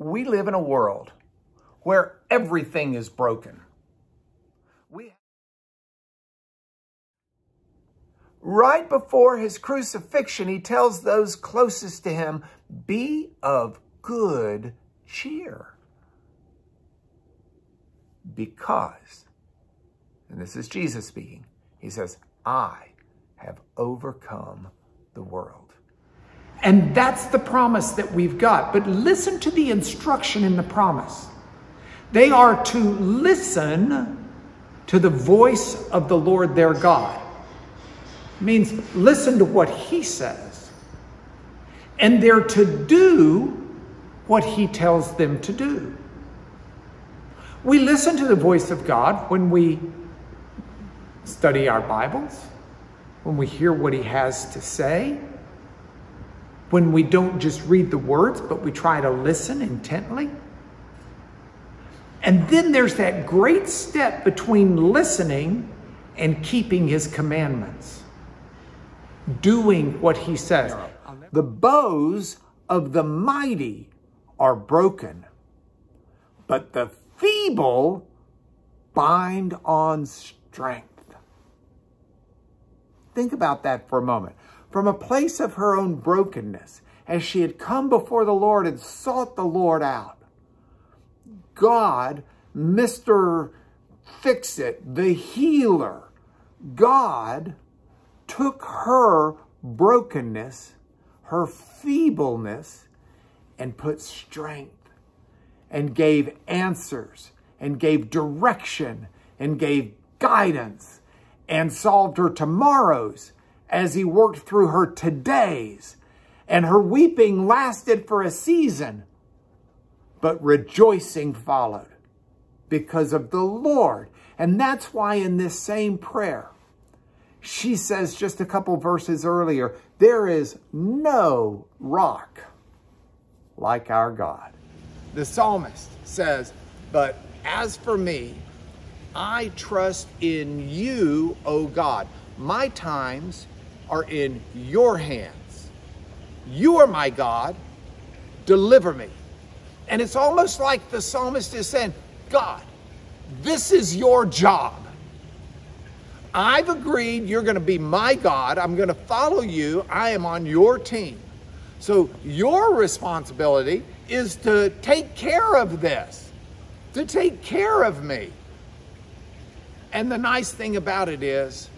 we live in a world where everything is broken. We Right before his crucifixion, he tells those closest to him, be of good cheer. Because, and this is Jesus speaking, he says, I have overcome the world. And that's the promise that we've got. But listen to the instruction in the promise. They are to listen to the voice of the Lord their God means listen to what he says. And they're to do what he tells them to do. We listen to the voice of God when we study our Bibles, when we hear what he has to say, when we don't just read the words, but we try to listen intently. And then there's that great step between listening and keeping his commandments doing what he says. The bows of the mighty are broken, but the feeble bind on strength. Think about that for a moment. From a place of her own brokenness, as she had come before the Lord and sought the Lord out, God, Mr. Fix It, the healer, God took her brokenness, her feebleness, and put strength and gave answers and gave direction and gave guidance and solved her tomorrows as he worked through her todays. And her weeping lasted for a season, but rejoicing followed because of the Lord. And that's why in this same prayer, she says just a couple verses earlier, there is no rock like our God. The psalmist says, but as for me, I trust in you, O God. My times are in your hands. You are my God. Deliver me. And it's almost like the psalmist is saying, God, this is your job. I've agreed you're going to be my God. I'm going to follow you. I am on your team. So your responsibility is to take care of this, to take care of me. And the nice thing about it is,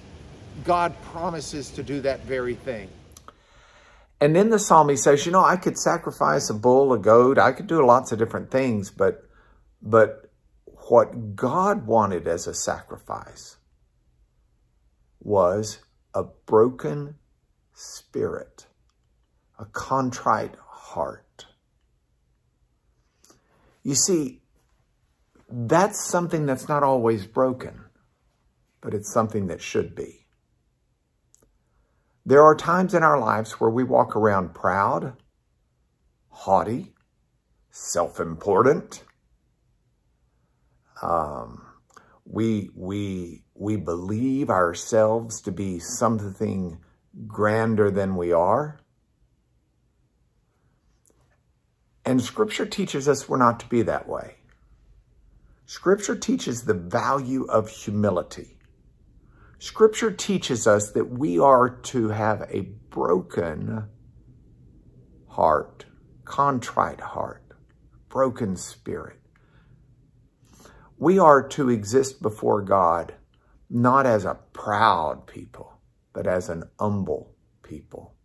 God promises to do that very thing. And then the psalm, he says, you know, I could sacrifice a bull, a goat. I could do lots of different things, but, but what God wanted as a sacrifice was a broken spirit, a contrite heart. You see, that's something that's not always broken, but it's something that should be. There are times in our lives where we walk around proud, haughty, self-important. Um, we, we we believe ourselves to be something grander than we are. And Scripture teaches us we're not to be that way. Scripture teaches the value of humility. Scripture teaches us that we are to have a broken heart, contrite heart, broken spirit. We are to exist before God not as a proud people, but as an humble people.